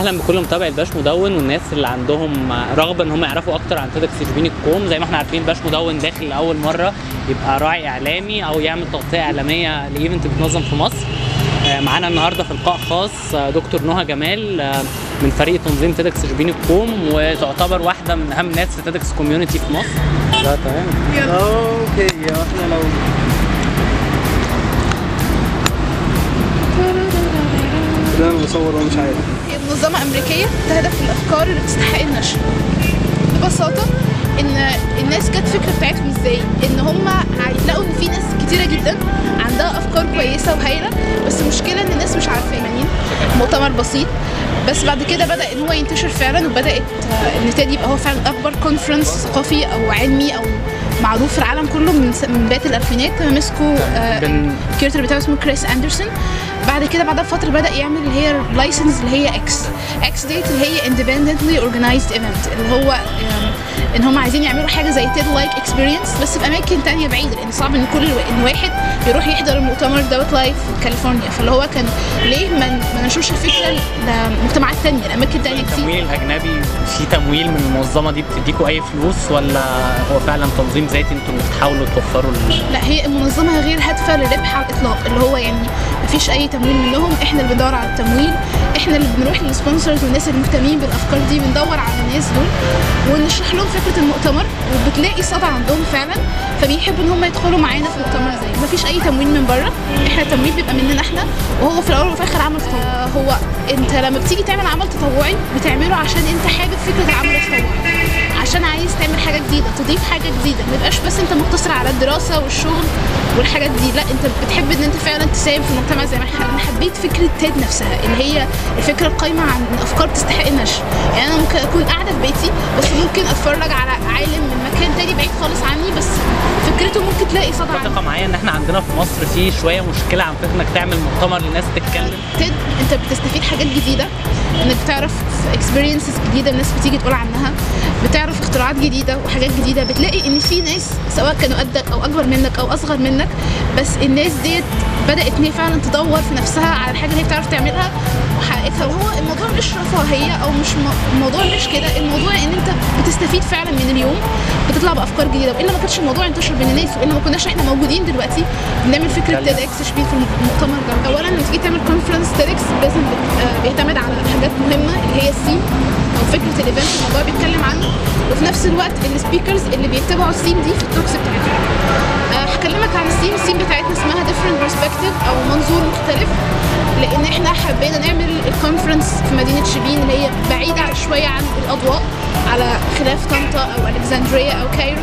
أهلا بكل متابعي الباش مدون والناس اللي عندهم رغبة إن هم يعرفوا أكتر عن TEDx شبين الكوم زي ما إحنا عارفين باش مدون داخل لأول مرة يبقى راعي إعلامي أو يعمل تغطية إعلامية ل event بيتنظم في مصر. آه، معانا النهارده في لقاء خاص آه، دكتور نهى جمال آه، من فريق تنظيم TEDx شبين الكوم وتعتبر واحدة من أهم الناس في TEDx community في مصر. لا تمام. okay إحنا لو. بصور ومش عارف. هي منظمة أمريكية تهدف الأفكار اللي بتستحق النشر. ببساطة إن الناس جت فكرة بتاعتهم إزاي؟ إن هم هيلاقوا إن في ناس كتيرة جدا عندها أفكار كويسة وهايلة بس المشكلة إن الناس مش عارفة مين مؤتمر بسيط. بس بعد كده بدأ إن هو ينتشر فعلا وبدأت آه، إن تاني يبقى هو فعلا أكبر conference ثقافي أو علمي أو معروف في العالم كله من من بداية الألفينات لما مسكوا آه، بن- ال curator بتاعه اسمه كريس أندرسون. بعد كده بعدها بفتره بدأ يعمل اللي هي ال license اللي هي إكس إكس ديت اللي هي independently organized event اللي هو إن هم عايزين يعملوا حاجة زي TED like experience بس في أماكن تانية بعيدة لأن صعب إن كل إن واحد يروح يحضر المؤتمر دوت live في كاليفورنيا. فاللي هو كان ليه ما ننشرش الفكرة لمجتمعات تانية لأماكن تانية كتير. التمويل الاجنبي في تمويل من المنظمة دي بتديكوا أي فلوس ولا هو فعلا تنظيم ذاتي أنتوا اللي بتحاولوا توفروا لا هي المنظمة غير هادفة للربح على الإطلاق. اللي هو يعني مفيش أي تمويل منهم. إحنا اللي بندور على التمويل. إحنا اللي بنروح للسبونسرز والناس المهتمين بالأفكار دي بندور على الناس دول ونشرح لهم فكره المؤتمر وبتلاقي صدى عندهم فعلا فبيحبوا إن هم يدخلوا معانا في مؤتمر زي مفيش أي تمويل من بره إحنا التمويل بيبقى مننا إحنا وهو في الأول وفي الآخر عمل تطوعي. آه، هو أنت لما بتيجي تعمل عمل تطوعي بتعمله عشان أنت حابب فكرة العمل التطوعي. عشان عايز تعمل حاجة جديدة تضيف حاجة جديدة. ما يبقاش بس أنت مقتصر على الدراسة والشغل والحاجات دي لا أنت بتحب إن أنت فعلا تساهم في المجتمع زي ما إحنا. أنا حبيت فكرة TED نفسها اللي هي الفكرة القايمة عن أفكار تستحق النشر. يعني أنا ممكن أكون قاعدة في بيتي بس ممكن أتفرج على عالم من مكان تاني بعيد خالص عني بس فكرته ممكن تلاقي صدى عني معايا إن إحنا عندنا في مصر في شوية مشكلة عن فكره إنك تعمل مؤتمر للناس تتكلم. TED أنت بتستفيد حاجات جديدة إنك بتعرف experiences جديدة الناس بتيجي تقول عنها. بتعرف اختراعات جديدة وحاجات جديدة بتلاقي إن في ناس سواء كانوا قدك أو أكبر منك أو أصغر منك بس الناس ديت بدأت إن هي فعلا تدور في نفسها على الحاجة اللي هي بتعرف تعملها وحققتها وهو الموضوع مش رفاهية أو مش. الموضوع مش كده. الموضوع إن أنت بتستفيد فعلا من اليوم بتطلع بأفكار جديدة. والا ما كانش الموضوع انتشر بين الناس والا ما كناش إحنا موجودين دلوقتي بنعمل فكرة TEDx شبين في المؤتمر ده. اولا لما تيجي تعمل conference TEDx لازم بت- آه، بيعتمد على حاجات مهمة اللي هي الثيم أو فكرة ال event الموضوع بيتكلم عنه وفي نفس الوقت ال speakers اللي بيتبعوا الثيم دي في ال talks بتاعتهم. آه، هكلمك عن ال theme ال theme بتاعتنا اسمها different perspective أو منظور مختلف لأن إحنا حبينا نعمل ال conference في مدينة شبين اللي هي بعيدة شوية عن الأضواء على خلاف طنطا أو Alexandria أو Cairo.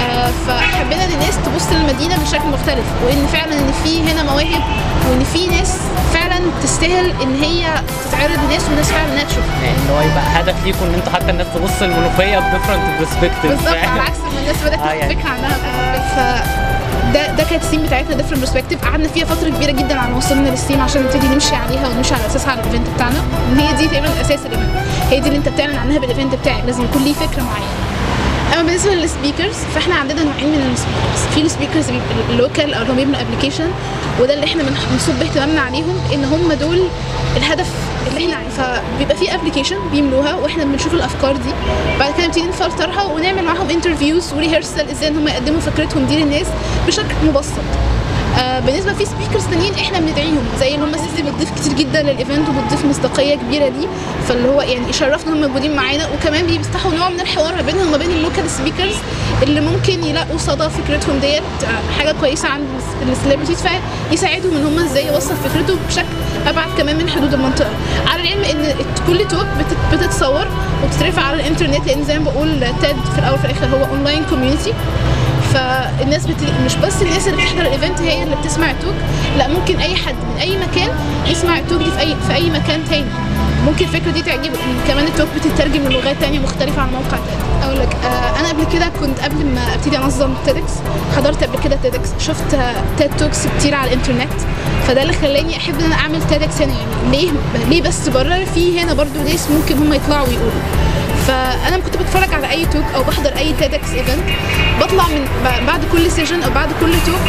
آه، فحبينا إن الناس تبص للمدينة بشكل مختلف وإن فعلا إن في هنا مواهب وإن في ناس فعلا تستاهل إن هي تتعرض للناس والناس فعلا إنها تشوفها. يعني إن هو يبقى هدف ليكم إن أنتوا حتى الناس تبص المنوفيه ب different perspective بالظبط على عكس ما الناس بدأت آه، يعني. فكره عنها. ف ده ده كانت السين بتاعتنا different perspective قعدنا فيها فترة كبيرة جدا على ما وصلنا للسين عشان نبتدي نمشي عليها ونمشي على أساسها على ال event بتاعنا. إن هي دي تقريبا أساس ال event هي دي اللي أنت بتعلن عنها بال event بتاعك. لازم يكون ليه فكرة معينة. أما بالنسبة لل speakers فإحنا عندنا نوعين من ال speakers في ال speakers ال local أو اللي هم بيبنوا ابلكيشن وده اللي إحنا بنصب اهتمامنا عليهم إن هم دول الهدف اللي إحنا فبيبقى في application بيملوها وإحنا بنشوف الأفكار دي. بعد كده نبتدي نفلترها ونعمل معاهم interviews و rehearsal إزاي إن هم يقدموا فكرتهم دي للناس بشكل مبسط. آه بالنسبة في speakers تانيين إحنا بندعيهم زي اللي هم اللي بتضيف كتير جدا لل event وبتضيف مصداقية كبيرة دي فاللي هو يعني يشرفنا هم موجودين معانا وكمان بيفتحوا نوع من الحوار ما بينهم وما بين ال local speakers اللي ممكن يلاقوا صدى فكرتهم ديت آه، حاجة كويسة عند ال celebrities فيساعدهم إن هم إزاي يوصل فكرته بشكل أبعد كمان من حدود المنطقة. على العلم إن كل talk بتت- بتتصور وبتترفع على الإنترنت لأن زي ما بقول TED في الأول وفي الآخر هو online community فالناس بت... مش بس الناس اللي بتحضر ال event هي اللي بتسمع ال talk لا ممكن أي حد من أي مكان يسمع ال talk دي في اي في أي مكان تاني. ممكن الفكرة دي تعجبه إن كمان ال talk بتترجم للغات تانية مختلفة عن موقع تاني أقول لك آه أنا قبل كده كنت قبل ما أبتدي أنظم TEDx حضرت قبل كده TEDx شفت TED talks كتير على الإنترنت. فده اللي خلاني أحب إن أنا أعمل TEDx هنا يعني ليه ليه بس بره؟ في هنا برضو ناس ممكن هم يطلعوا ويقولوا. فأنا كنت بتفرج على أي talk أو بحضر أي TEDx event بطلع من بعد كل session أو بعد كل talk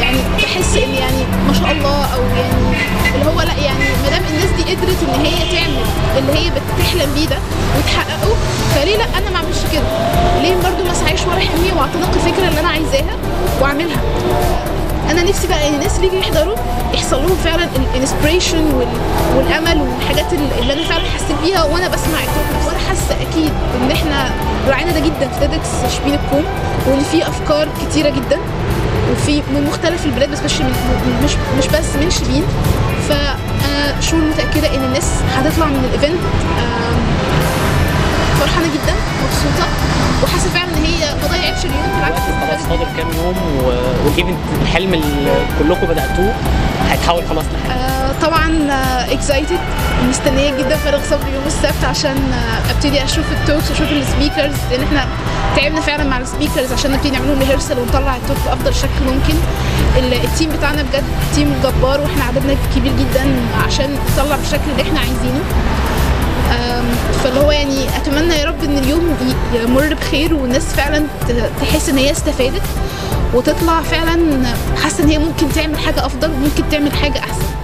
يعني بحس إن يعني ما شاء الله أو يعني اللي هو لأ يعني ما دام الناس دي قدرت إن هي تعمل اللي هي بتحلم بيه ده وتحققه فليه لأ؟ أنا ما أعملش كده. ليه برضو ما اسعاش ورا حلمي وأعتنق الفكرة اللي أنا عايزاها وأعملها؟ أنا نفسي بقى الناس اللي يجوا يحضروا يحصل لهم فعلا ال inspiration والأمل والحاجات اللي أنا فعلا حسيت بيها وأنا بسمع ال talk وأنا أكيد إن إحنا راعينا ده جدا في TEDx شبين الكوم وإن في أفكار كتيرة جدا وفي من مختلف البلاد بس مش مش مش بس من شبين. فأنا sure متاكده إن الناس هتطلع من ال event؟ فرحانة جدا مبسوطة. وحاسة فعلا إن هي ما ضيعتش اليوم بالعكس. خلاص فاضل كام يوم و- وال event الحلم اللي كلكم بدأتوه. هيتحول خلاص لحلم آه، طبعا excited مستنية جدا فارغ صبر يوم السبت عشان آه، أبتدي أشوف ال talks واشوف ال speakers لأن إحنا تعبنا فعلا مع ال speakers عشان نبتدي نعمل لهم rehearsal ونطلع ال talk بأفضل شكل ممكن. ال- ال team بتاعنا بجد team جبار وإحنا عددنا كبير جدا عشان نطلع بالشكل اللي إحنا عايزينه. فاللي هو يعني أتمنى يا رب إن اليوم يمر بخير والناس فعلا تحس إن هي استفادت وتطلع فعلا حاسة إن هي ممكن تعمل حاجة أفضل ممكن تعمل حاجة أحسن.